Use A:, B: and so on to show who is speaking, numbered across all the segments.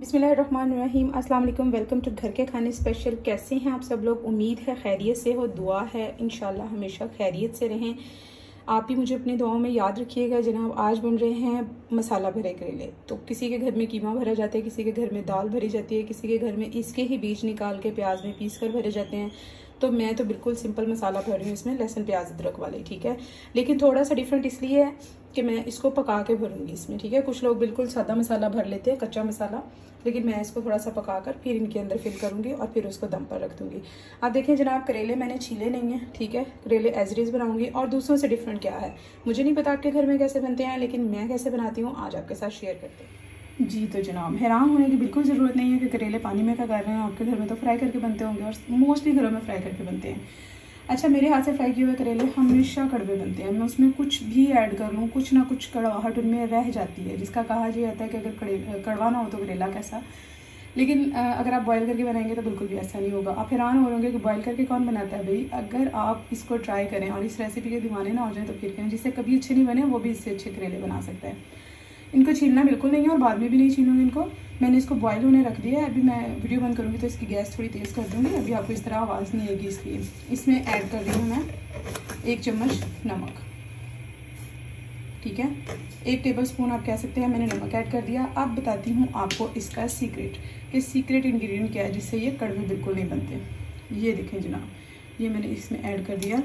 A: अस्सलाम वालेकुम welcome to घर के खाने स्पेशल। कैसे हैं आप सब लोग? उम्मीद है खैरियत से हो, दुआ है। इन हमेशा खैरियत से रहें। आप भी मुझे अपनी दुआओं में याद रखिएगा। जनाब, आज बन रहे हैं मसाला भरे करेले तो किसी के घर में कीमा भरा जाता है, किसी के घर में दाल भरी जाती है, किसी के घर में इसके ही बीज निकाल के प्याज में पीस कर भरे जाते हैं। तो मैं तो बिल्कुल सिंपल मसाला भर रही हूँ इसमें, लहसुन, प्याज, अदरक वाले, ठीक है? लेकिन थोड़ा सा डिफरेंट इसलिए है कि मैं इसको पका के भरूँगी इसमें, ठीक है? कुछ लोग बिल्कुल सादा मसाला भर लेते हैं, कच्चा मसाला, लेकिन मैं इसको थोड़ा सा पका कर फिर इनके अंदर फिल करूँगी और फिर उसको दम पर रख दूँगी। आप देखें जनाब, करेले मैंने छीले नहीं है, ठीक है? करेले एजरीज बनाऊँगी और दूसरों से डिफरेंट क्या है? मुझे नहीं पता आपके घर में कैसे बनते हैं, लेकिन मैं कैसे बनाती हूँ, आज आपके साथ शेयर करते हैं। जी तो जनाब, हैरान होने की बिल्कुल ज़रूरत नहीं है कि करेले पानी में क्या कर रहे हैं, आपके घर में तो फ्राई करके बनते होंगे और मोस्टली घरों में फ्राई करके बनते हैं। अच्छा मेरे हाथ से फ्राई किए हुए करेले हमेशा कड़वे बनते हैं। मैं उसमें कुछ भी ऐड कर लूँ, कुछ ना कुछ कड़वाहट उनमें रह जाती है, जिसका कहा जाता है कि अगर कड़वा ना हो तो करेला कैसा? लेकिन अगर आप बॉईल करके बनाएँगे तो बिल्कुल भी ऐसा नहीं होगा। आप हैरान हो होंगे कि बॉईल करके कौन बनाता है भाई? अगर आप इसको ट्राई करें और इस रेसिपी के दीवाने ना हो जाए तो फिर करें जिससे कभी अच्छे नहीं बने, वो भी इससे अच्छे करेले बना सकता है। इनको छीलना बिल्कुल नहीं है और बाद में भी नहीं छीलूँगी इनको। मैंने इसको बॉयल होने रख दिया है। अभी मैं वीडियो बंद करूँगी तो इसकी गैस थोड़ी तेज़ कर दूँगी। अभी आपको इस तरह आवाज़ नहीं आएगी इसकी। इसमें ऐड कर रही हूँ मैं एक चम्मच नमक। ठीक है? एक टेबल स्पून आप कह सकते हैं, मैंने नमक ऐड कर दिया। अब बताती हूँ आपको इसका सीक्रेट कि सीक्रेट इंग्रेडिएंट क्या है जिससे ये कड़वे बिल्कुल नहीं बनते? ये देखें जनाब। ये मैंने इसमें ऐड कर दिया।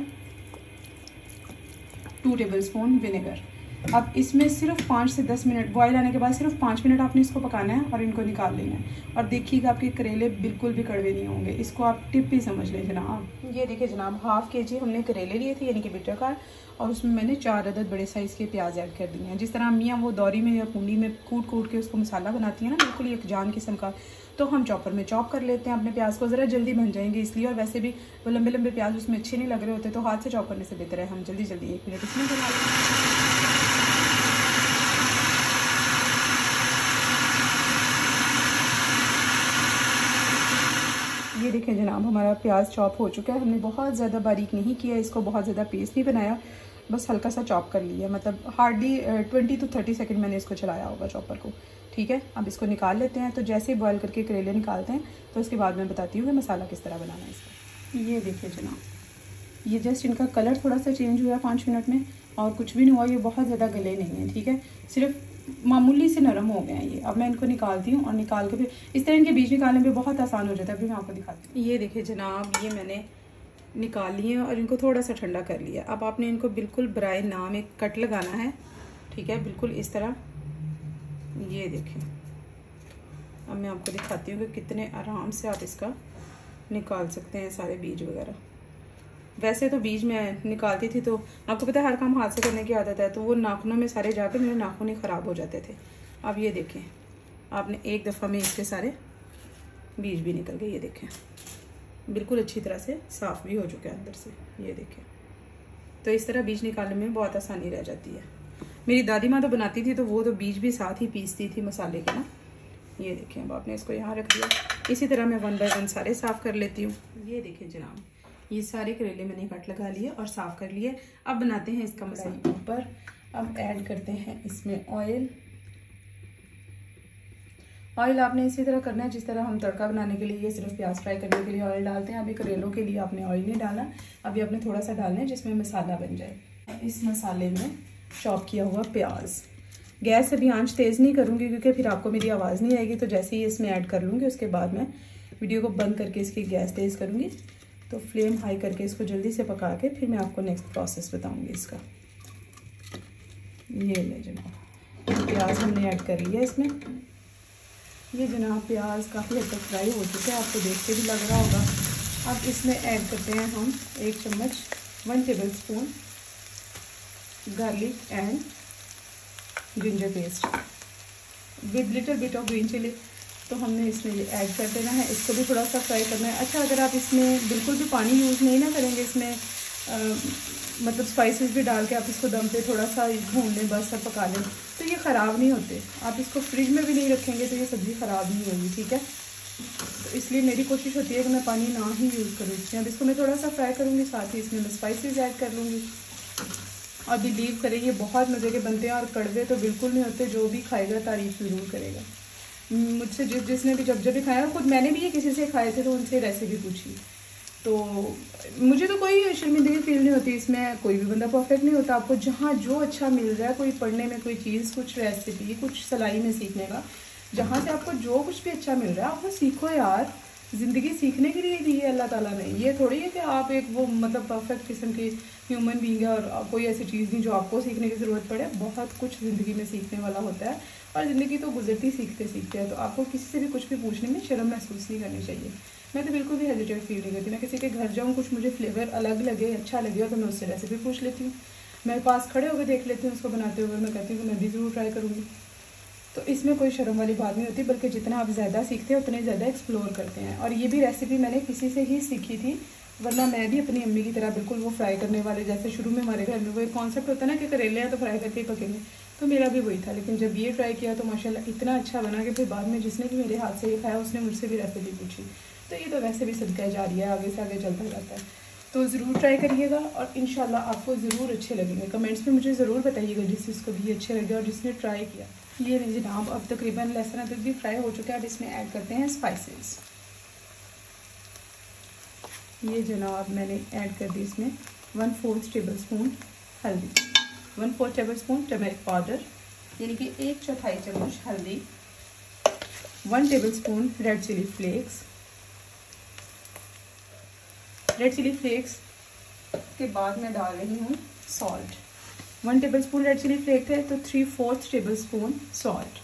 A: टू टेबल स्पून विनेगर अब इसमें सिर्फ़ पाँच से दस मिनट बॉयल आने के बाद सिर्फ़ पाँच मिनट आपने इसको पकाना है और इनको निकाल लेना है। और देखिएगा आपके करेले बिल्कुल भी कड़वे नहीं होंगे। इसको आप टिप भी समझ लें जनाब। ये देखिए जनाब हाफ़ के जी हमने करेले लिए थे, यानी कि बिटर का, और उसमें मैंने चार अदद बड़े साइज़ के प्याज ऐड कर दिए हैं। जिस तरह मियाँ वो दौरी में या कुंडी में कूट कूट के उसको मसाला बनाती हैं ना, बिल्कुल एक जान किस्म का तो हम चॉपर में चॉप कर लेते हैं अपने प्याज को। ज़रा जल्दी बन जाएँगे इसलिए, और वैसे भी वो लंबे लंबे प्याज उसमें अच्छे नहीं लग रहे होते तो हाथ से चॉप करने से बेहतर है। हम जल्दी जल्दी एक मिनट इसमें बना लेते हैं ये देखें जनाब। हमारा प्याज चॉप हो चुका है। हमने बहुत ज़्यादा बारीक नहीं किया, इसको बहुत ज़्यादा पेस्ट नहीं बनाया। बस हल्का सा चॉप कर लिया। मतलब hardly twenty two thirty second मैंने इसको चलाया होगा चॉपर को। ठीक है? अब इसको निकाल लेते हैं। तो जैसे ही बॉयल करके करेले निकालते हैं तो उसके बाद मैं बताती हूँ कि मसाला किस तरह बनाना है इसका। ये देखिए जनाब। ये जस्ट इनका कलर थोड़ा सा चेंज हुआ है पाँच मिनट में, और कुछ भी नहीं हुआ। ये बहुत ज़्यादा गले नहीं है, ठीक है? सिर्फ़ मामूली से नरम हो गए हैं ये। अब मैं इनको निकालती हूँ और निकाल के फिर इस तरह इनके बीज निकालने में बहुत आसान हो जाता है। अभी मैं आपको दिखाती हूँ। ये देखिए जनाब, ये मैंने निकाल लिए और इनको थोड़ा सा ठंडा कर लिया। अब आपने इनको बिल्कुल ब्राई नाम एक कट लगाना है। ठीक है, बिल्कुल इस तरह। ये देखें अब मैं आपको दिखाती हूँ कि कितने आराम से आप इसका निकाल सकते हैं, सारे बीज वगैरह। वैसे तो बीज में निकालती थी तो आपको पता है हर काम हाथ से करने की आदत है तो वो नाखूनों में सारे जाके मेरे नाखून ही ख़राब हो जाते थे। अब ये देखें, आपने एक दफ़ा में इसके सारे बीज भी निकल गए, ये देखें। बिल्कुल अच्छी तरह से साफ़ भी हो चुके हैं अंदर से, ये देखें। तो इस तरह बीज निकालने में बहुत आसानी रह जाती है। मेरी दादी माँ तो बनाती थी तो वो तो बीज भी साथ ही पीसती थी मसाले के ना। ये देखें, अब आपने इसको यहाँ रख दिया। इसी तरह मैं वन बाय वन सारे साफ़ कर लेती हूँ। ये देखें जनाब ये सारे करेले मैंने कट लगा लिए और साफ़ कर लिए। अब बनाते हैं इसका मसाला ऊपर। अब ऐड करते हैं इसमें ऑयल ऑयल आपने इसी तरह करना है जिस तरह हम तड़का बनाने के लिए ये सिर्फ़ प्याज फ्राई करने के लिए ऑयल डालते हैं। अभी करेलों के लिए आपने ऑयल नहीं डाला। अभी आपने थोड़ा सा डालना है जिसमें मसाला बन जाए। इस मसाले में चॉप किया हुआ प्याज। गैस अभी आँच तेज़ नहीं करूँगी क्योंकि फिर आपको मेरी आवाज़ नहीं आएगी तो जैसे ही इसमें ऐड कर लूँगी उसके बाद मैं वीडियो को बंद करके इसकी गैस तेज़ करूँगी। तो फ्लेम हाई करके इसको जल्दी से पका के फिर मैं आपको नेक्स्ट प्रोसेस बताऊँगी इसका। ये ले जनाब प्याज हमने ऐड कर लिया इसमें। ये जनाब प्याज काफ़ी हद तक फ्राई हो चुका है, आपको देख के भी लग रहा होगा। अब इसमें ऐड करते हैं हम एक चम्मच one tablespoon garlic and ginger paste with little bit of green chilli तो हमने इसमें ये ऐड कर देना है। इसको भी थोड़ा सा फ्राई करना है। अच्छा अगर आप इसमें बिल्कुल भी पानी यूज़ नहीं ना करेंगे इसमें आ, मतलब स्पाइसेस भी डाल के आप इसको दम पे थोड़ा सा भून लें बस सब पका लें तो ये ख़राब नहीं होते। आप इसको फ्रिज में भी नहीं रखेंगे तो ये सब्ज़ी ख़राब नहीं होगी ठीक है? तो इसलिए मेरी कोशिश होती है कि मैं पानी ना ही यूज़ करूँ। अब इसको मैं थोड़ा सा फ्राई करूँगी साथ ही इसमें मैं स्पाइसेस ऐड कर लूँगी। और बिलीव करें ये बहुत मज़े के बनते हैं और कड़वे तो बिल्कुल नहीं होते जो भी खाएगा तारीफ़ ज़रूर करेगा। मुझसे जिस, जिसने भी जब जब भी खाया, खुद मैंने भी ये किसी से खाए थे तो उनसे रेसिपी पूछी। तो मुझे तो कोई शर्मिंदगी फील नहीं होती, इसमें कोई भी बंदा परफेक्ट नहीं होता। आपको जहाँ जो अच्छा मिल रहा है, कोई पढ़ने में कोई चीज़, कुछ रेसिपी कुछ सलाई में सीखने का, जहाँ से आपको जो कुछ भी अच्छा मिल रहा है, आप वो सीखो यार। ज़िंदगी सीखने के लिए दी है अल्लाह ताला ने ये थोड़ी है कि आप एक वो मतलब परफेक्ट किस्म की ह्यूमन बींग है और कोई ऐसी चीज़ नहीं जो आपको सीखने की ज़रूरत पड़े। बहुत कुछ ज़िंदगी में सीखने वाला होता है। और ज़िंदगी तो गुजरती, सीखते सीखते हैं तो आपको किसी से भी कुछ भी पूछने में शर्म महसूस नहीं करनी चाहिए। मैं तो बिल्कुल भी हेजिटेट फील नहीं करती। मैं किसी के घर जाऊँ, कुछ मुझे फ्लेवर अलग लगे अच्छा लगे तो मैं उससे रेसिपी पूछ लेती हूँ। मेरे पास खड़े होकर देख लेती हूँ, उसको बनाते हुए मैं कहती हूँ मैं भी ज़रूर ट्राई करूँगी। तो इसमें कोई शर्म वाली बात नहीं होती, बल्कि जितना आप ज़्यादा सीखते हैं, उतने ज़्यादा एक्सप्लोर करते हैं। और ये भी रेसिपी मैंने किसी से ही सीखी थी, वरना मैं भी अपनी अम्मी की तरह बिल्कुल वो फ्राई करने वाले जैसे शुरू में हमारे घर में वो एक कॉन्सेप्ट होता है ना कि करेले हैं तो फ्राई करके पकेंगे। तो मेरा भी वही था, लेकिन जब ये ट्राई किया तो माशाल्लाह इतना अच्छा बना कि फिर बाद में जिसने भी मेरे हाथ से ये खाया, उसने मुझसे भी रेसिपी पूछी। तो ये तो वैसे भी सदका जा रही है आगे से आगे चलता जाता है। तो ज़रूर ट्राई करिएगा और इन आपको ज़रूर अच्छे लगेंगे। कमेंट्स में मुझे ज़रूर बताइएगा जिस जिसको भी अच्छे लगे और जिसने ट्राई किया। ये नहीं जनाब अब तकरीबन लहसुन अदरक भी फ्राई हो चुका है, अब इसमें ऐड करते हैं स्पाइसेस ये जनाब मैंने ऐड कर दी इसमें वन फोर्थ टेबल स्पून हल्दी। One four tablespoon turmeric powder यानी कि एक चौथाई चम्मच हल्दी. One tablespoon red chilli flakes red chilli flakes के बाद मैं डाल रही हूँ salt one tablespoon red chilli flake है तो three fourth tablespoon salt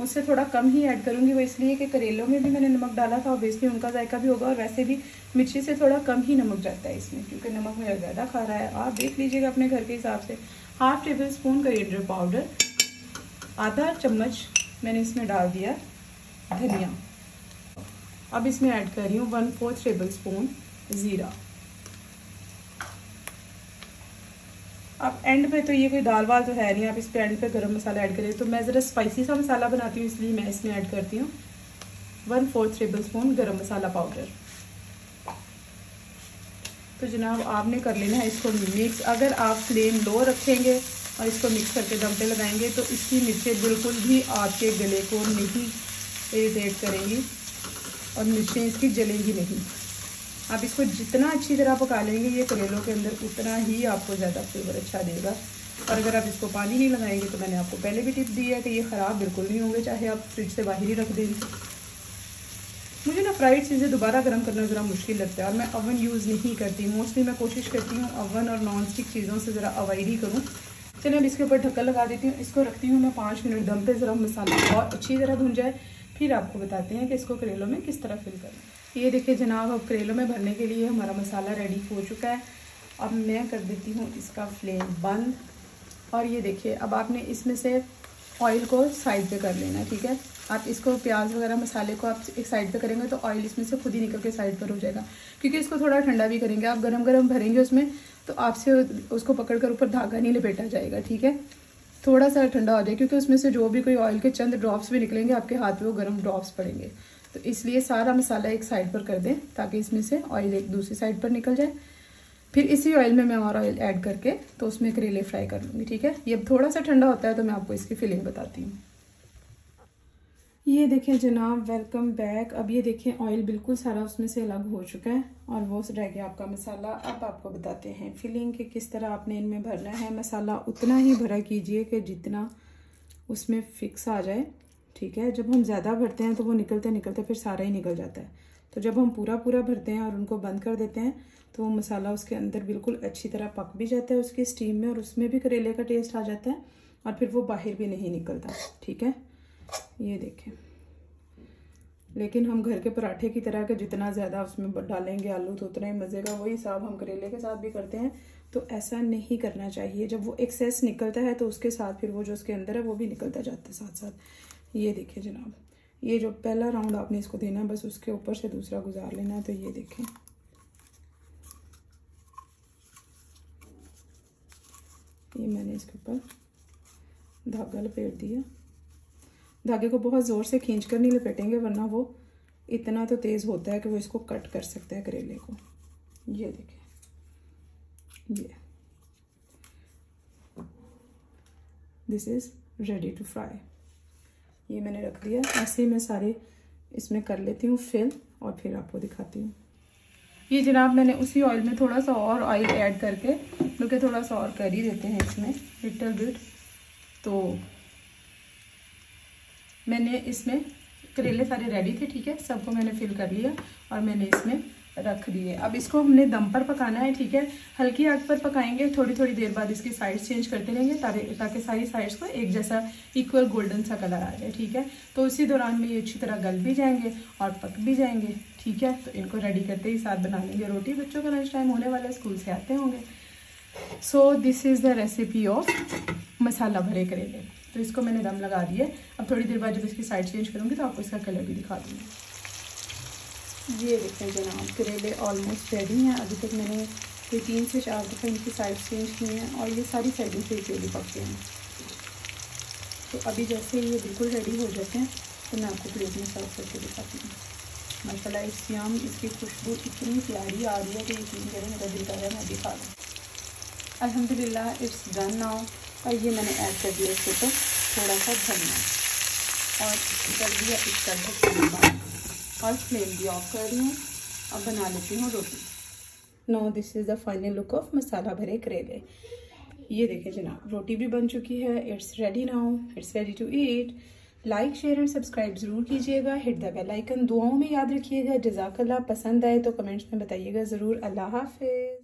A: उससे थोड़ा कम ही ऐड करूँगी। वो इसलिए कि करेलों में भी मैंने नमक डाला था ऑब्वियसली उनका जायका भी होगा और वैसे भी मिर्ची से थोड़ा कम ही नमक जाता है इसमें, क्योंकि नमक मेरा ज़्यादा खा रहा है। आप देख लीजिएगा अपने घर के हिसाब से। Half tablespoon coriander powder आधा चम्मच मैंने इसमें डाल दिया धनिया। अब इसमें ऐड कर रही हूँ वन फोर्थ टेबल स्पून ज़ीरा। अब एंड पे तो ये कोई दाल वाल तो है नहीं, आप इस पे एंड पे गरम मसाला ऐड करें। तो मैं ज़रा स्पाइसी सा मसाला बनाती हूँ, इसलिए मैं इसमें ऐड करती हूँ। वन फोर्थ टेबल स्पून गर्म मसाला पाउडर तो जनाब, आपने कर लेना है इसको मिक्स अगर आप फ्लेम लो रखेंगे और इसको मिक्स करके दम पे लगाएँगे तो इसकी मिर्चें बिल्कुल भी आपके गले को नहीं इरीटेट करेंगी और मिर्चें इसकी जलेंगी नहीं। आप इसको जितना अच्छी तरह पका लेंगे, ये करेलों के अंदर उतना ही आपको ज़्यादा फ्लेवर अच्छा देगा। और अगर आप इसको पानी नहीं लगाएँगे तो मैंने आपको पहले भी टिप दी है कि ये ख़राब बिल्कुल नहीं होंगे, चाहे आप फ्रिज से बाहर ही रख दें। मुझे ना फ्राइड चीज़ें दोबारा गर्म करना ज़रा मुश्किल लगता है, और मैं अवन यूज़ नहीं करती। मोस्टली मैं कोशिश करती हूँ अवन और नॉन स्टिक चीज़ों से ज़रा अवॉइड ही करूँ। चलिए अब इसके ऊपर ढक्कन लगा देती हूँ। इसको रखती हूँ मैं पाँच मिनट दम पे, ज़रा मसाला बहुत अच्छी तरह भुन जाए। फिर आपको बताते हैं कि इसको करेलों में किस तरह फिल करें ये देखिए जनाब, अब करेलों में भरने के लिए हमारा मसाला रेडी हो चुका है। अब मैं कर देती हूँ इसका फ्लेम बंद। और ये देखिए, अब आपने इसमें से ऑयल को साइड पे कर लेना, ठीक है? आप इसको प्याज वगैरह मसाले को आप एक साइड पे करेंगे तो ऑयल इसमें से खुद ही निकल के साइड पर हो जाएगा। क्योंकि इसको थोड़ा ठंडा भी करेंगे। आप गरम गरम भरेंगे उसमें तो आपसे उसको पकड़ कर ऊपर धागा नहीं लपेटा जाएगा, ठीक है? थोड़ा सा ठंडा हो जाए, क्योंकि उसमें से जो भी कोई ऑयल के चंद ड्रॉप्स भी निकलेंगे, आपके हाथ पे वो गर्म ड्रॉप्स पड़ेंगे। तो इसलिए सारा मसाला एक साइड पर कर दें, ताकि इसमें से ऑयल एक दूसरी साइड पर निकल जाए। फिर इसी ऑयल में मैं और ऑयल ऐड करके तो उसमें करेले फ्राई कर लूँगी, ठीक है? ये थोड़ा सा ठंडा होता है तो मैं आपको इसकी फिलिंग बताती हूँ। ये देखें जनाब वेलकम बैक अब ये देखें ऑयल बिल्कुल सारा उसमें से अलग हो चुका है, और वो रह गया आपका मसाला। अब आपको बताते हैं फिलिंग के किस तरह आपने इनमें भरना है। मसाला उतना ही भरा कीजिए कि जितना उसमें फिक्स आ जाए। ठीक है? जब हम ज़्यादा भरते हैं तो वो निकलते निकलते फिर सारा ही निकल जाता है। तो जब हम पूरा पूरा भरते हैं और उनको बंद कर देते हैं तो वो मसाला उसके अंदर बिल्कुल अच्छी तरह पक भी जाता है उसकी स्टीम में और उसमें भी करेले का टेस्ट आ जाता है और फिर वो बाहर भी नहीं निकलता, ठीक है? ये देखें। लेकिन हम घर के पराठे की तरह के जितना ज़्यादा उसमें डालेंगे, आलू तो उतना ही मज़े का, वही हिसाब हम करेले के साथ भी करते हैं तो ऐसा नहीं करना चाहिए। जब वो एक्सेस निकलता है तो उसके साथ फिर वो जो उसके अंदर है वो भी निकलता जाता है साथ साथ ये देखिए जनाब, ये जो पहला राउंड आपने इसको देना है, बस उसके ऊपर से दूसरा गुजार लेना है तो ये देखें ये मैंने इसके ऊपर धागा लपेट दिया। धागे को बहुत ज़ोर से खींच कर नहीं लपेटेंगे, वरना वो इतना तो तेज़ होता है कि वो इसको कट कर सकता है करेले को। ये देखें ये। This is ready to fry ये मैंने रख दिया ऐसे ही मैं सारे इसमें कर लेती हूँ फिल और फिर आपको दिखाती हूँ। ये जनाब मैंने उसी ऑयल में थोड़ा सा और ऑयल ऐड करके क्योंकि थोड़ा सा और कर ही देते हैं इसमें लिटल बिट तो मैंने इसमें, करेले सारे रेडी थे, ठीक है? सबको मैंने फिल कर लिया और मैंने इसमें रख दिए। अब इसको हमने दम पर पकाना है, ठीक है? हल्की आग पर पकाएँगे थोड़ी थोड़ी देर बाद इसकी साइड्स चेंज करते रहेंगे ताकि सारी साइड्स को एक जैसा इक्वल गोल्डन सा कलर आ जाए, ठीक है? तो इसी दौरान में ये अच्छी तरह गल भी जाएँगे और पक भी जाएँगे, ठीक है? तो इनको रेडी करते ही साथ बना लेंगे रोटी। बच्चों का लंच टाइम होने वाला स्कूल से आते होंगे। So this is the recipe of masala bhare karele तो इसको मैंने दम लगा दिया। अब थोड़ी देर बाद जब इसकी साइड चेंज करूँगी तो आपको इसका कलर भी दिखा दूँगी। ये देखें जनाब, करेले ऑलमोस्ट रेडी हैं। अभी तक मैंने कोई तीन से चार दफ़ा इनकी साइड चेंज की हैं और ये सारी साइडों से इक्वली पकते हैं। तो अभी जैसे ये बिल्कुल रेडी हो जाते हैं तो मैं आपको प्लेट में सर्व करके दिखाती हूँ। मसाला इस्याम इसकी खुशबू इतनी प्यारी आ रही है कि यकीन करें मेरा दिल कर रहा है मैं दिखा दूँ अलहमदिल्ला इट्स डन नाउ और ये मैंने ऐड कर दिया इसके ऊपर थोड़ा सा धनिया। और कर दिया इसका ढक्कन और फ्लेम भी ऑफ़ कर रही हूँ। अब बना लेती हूँ रोटी। No this is the final look of masala bhare karele. ये देखें जनाब, रोटी भी बन चुकी है। It's ready now it's ready to eat like share and subscribe ज़रूर कीजिएगा। हिट द बेल आइकन दुआओं में याद रखिएगा। जजाकल्ला पसंद आए तो कमेंट्स में बताइएगा ज़रूर। अल्लाह हाफिज़।